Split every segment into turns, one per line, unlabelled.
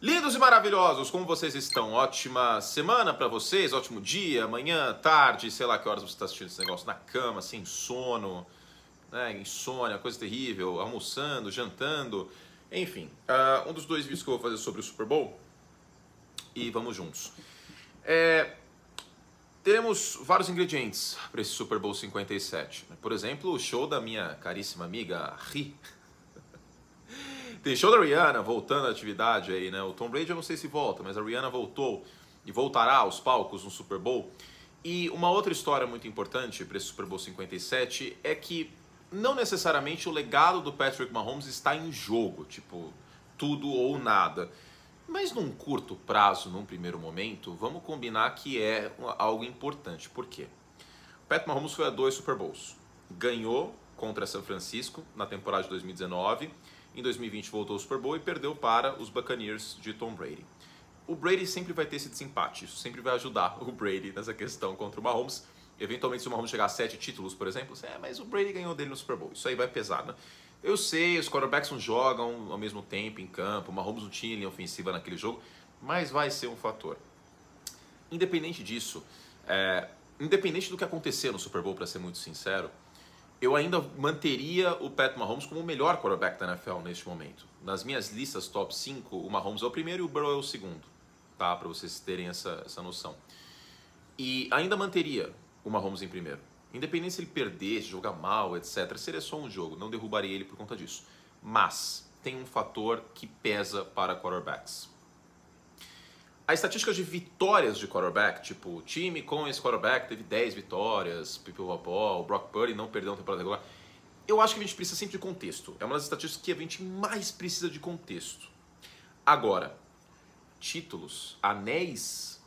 Lindos e maravilhosos, como vocês estão? Ótima semana para vocês, ótimo dia, manhã, tarde, sei lá que horas você está assistindo esse negócio, na cama, sem sono, né, insônia, coisa terrível, almoçando, jantando, enfim. Uh, um dos dois vídeos que eu vou fazer sobre o Super Bowl e vamos juntos. É, teremos vários ingredientes para esse Super Bowl 57. Por exemplo, o show da minha caríssima amiga Ri. Tem show da Rihanna voltando à atividade aí, né? O Tom Brady eu não sei se volta, mas a Rihanna voltou e voltará aos palcos no Super Bowl. E uma outra história muito importante para esse Super Bowl 57 é que não necessariamente o legado do Patrick Mahomes está em jogo, tipo, tudo ou nada. Mas num curto prazo, num primeiro momento, vamos combinar que é algo importante. Por quê? O Pat Mahomes foi a dois Super Bowls. Ganhou contra São Francisco na temporada de 2019 em 2020 voltou ao Super Bowl e perdeu para os Buccaneers de Tom Brady. O Brady sempre vai ter esse desempate, isso sempre vai ajudar o Brady nessa questão contra o Mahomes. Eventualmente, se o Mahomes chegar a sete títulos, por exemplo, você, é, mas o Brady ganhou dele no Super Bowl. Isso aí vai pesar, né? Eu sei, os quarterbacks não jogam ao mesmo tempo em campo, o Mahomes não tinha linha ofensiva naquele jogo, mas vai ser um fator. Independente disso, é, independente do que acontecer no Super Bowl, para ser muito sincero, eu ainda manteria o Pat Mahomes como o melhor quarterback da NFL neste momento. Nas minhas listas top 5, o Mahomes é o primeiro e o Burrow é o segundo, tá? Para vocês terem essa, essa noção. E ainda manteria o Mahomes em primeiro. Independente se ele perder, se jogar mal, etc. Seria só um jogo, não derrubaria ele por conta disso. Mas tem um fator que pesa para quarterbacks. A estatística de vitórias de quarterback, tipo, o time com esse quarterback teve 10 vitórias, Vapor, o Brock Purdy não perdeu uma temporada regular. Eu acho que a gente precisa sempre de contexto. É uma das estatísticas que a gente mais precisa de contexto. Agora, títulos, anéis,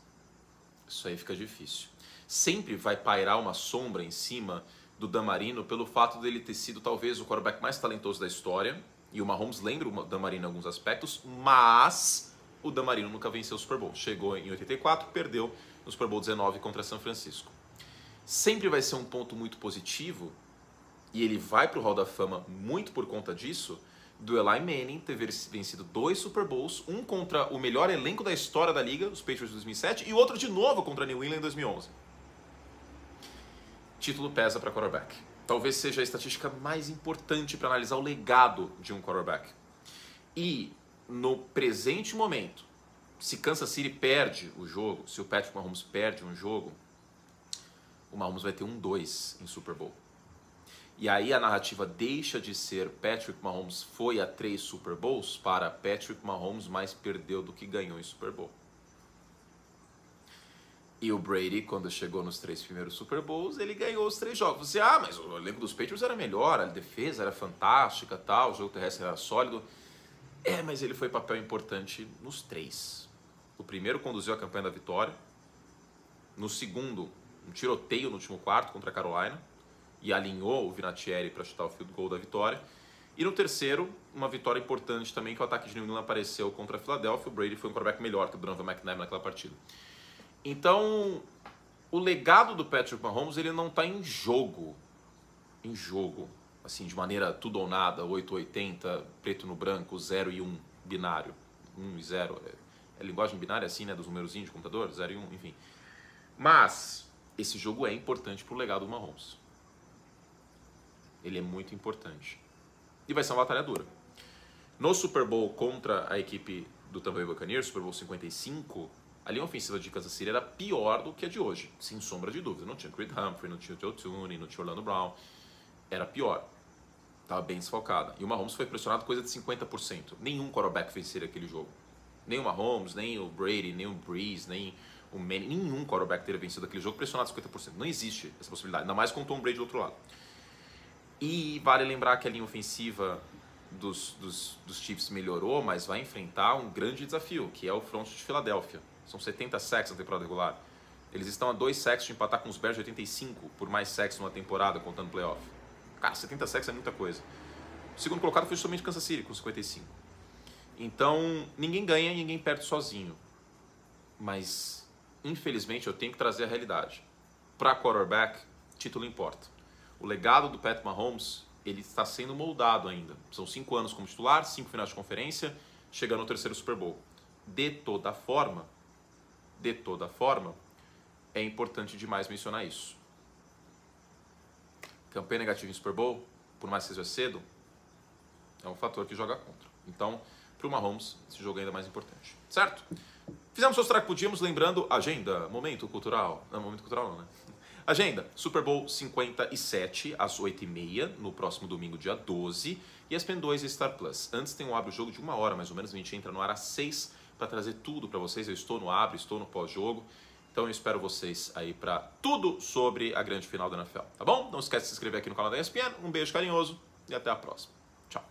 isso aí fica difícil. Sempre vai pairar uma sombra em cima do Damarino pelo fato dele ter sido talvez o quarterback mais talentoso da história. E o Mahomes lembra o Damarino em alguns aspectos, mas o Damarino nunca venceu o Super Bowl. Chegou em 84, perdeu no Super Bowl 19 contra São Francisco. Sempre vai ser um ponto muito positivo, e ele vai para o Hall da Fama muito por conta disso, do Eli Manning ter vencido dois Super Bowls, um contra o melhor elenco da história da liga, os Patriots de 2007, e outro de novo contra New England em 2011. Título pesa para quarterback. Talvez seja a estatística mais importante para analisar o legado de um quarterback. E no presente momento, se Kansas City perde o jogo, se o Patrick Mahomes perde um jogo, o Mahomes vai ter um 2 em Super Bowl. E aí a narrativa deixa de ser Patrick Mahomes foi a três Super Bowls para Patrick Mahomes mais perdeu do que ganhou em Super Bowl. E o Brady, quando chegou nos três primeiros Super Bowls, ele ganhou os três jogos. Você, ah, mas o elenco dos Patriots era melhor, a defesa era fantástica, tal, o jogo terrestre era sólido. É, mas ele foi papel importante nos três. O primeiro conduziu a campanha da vitória. No segundo, um tiroteio no último quarto contra a Carolina e alinhou o Vinatieri para chutar o field goal da vitória. E no terceiro, uma vitória importante também que o ataque de New England apareceu contra a Philadelphia. O Brady foi um quarterback melhor que o Donovan McNabb naquela partida. Então, o legado do Patrick Mahomes ele não está em jogo. Em jogo assim, de maneira tudo ou nada, 880, preto no branco, 0 e 1, binário, 1 e 0. É, é linguagem binária assim, né, dos números de computador, 0 e 1, enfim. Mas esse jogo é importante para o legado do Mahomes. Ele é muito importante. E vai ser uma batalha dura. No Super Bowl contra a equipe do Tampa Bay Buccaneers, Super Bowl 55, a linha ofensiva de Kansas City era pior do que a de hoje, sem sombra de dúvida. Não tinha Creed Humphrey, não tinha Joe Tooney, não tinha Orlando Brown era pior. Estava bem desfalcada. E o Mahomes foi pressionado coisa de 50%. Nenhum quarterback venceria aquele jogo. Nem o Mahomes, nem o Brady, nem o Breeze, nem o Manning. Nenhum quarterback teria vencido aquele jogo pressionado 50%. Não existe essa possibilidade. Ainda mais com o Tom Brady do outro lado. E vale lembrar que a linha ofensiva dos, dos, dos Chiefs melhorou, mas vai enfrentar um grande desafio, que é o front de Filadélfia. São 70 sacks na temporada regular. Eles estão a dois sacks de empatar com os Bears de 85 por mais sacks numa temporada, contando playoff. Cara, 70 sacks é muita coisa. O segundo colocado foi somente Kansas City, com 55. Então, ninguém ganha e ninguém perde sozinho. Mas, infelizmente, eu tenho que trazer a realidade. Para quarterback, título importa. O legado do Pat Mahomes, ele está sendo moldado ainda. São cinco anos como titular, cinco finais de conferência, chegando ao terceiro Super Bowl. de toda forma, de toda forma, é importante demais mencionar isso. Campanha negativa em Super Bowl, por mais que seja cedo, é um fator que joga contra. Então, para o Mahomes, esse jogo é ainda mais importante. Certo? Fizemos o que podíamos, lembrando, agenda, momento cultural. Não, momento cultural não, né? Agenda, Super Bowl 57 às 8h30, no próximo domingo, dia 12, e ESPN 2 e Star Plus. Antes tem um abre o jogo de uma hora, mais ou menos, a gente entra no ar às 6 para trazer tudo para vocês. Eu estou no abre, estou no pós-jogo. Então eu espero vocês aí para tudo sobre a grande final da NFL, tá bom? Não esquece de se inscrever aqui no canal da ESPN. Um beijo carinhoso e até a próxima. Tchau.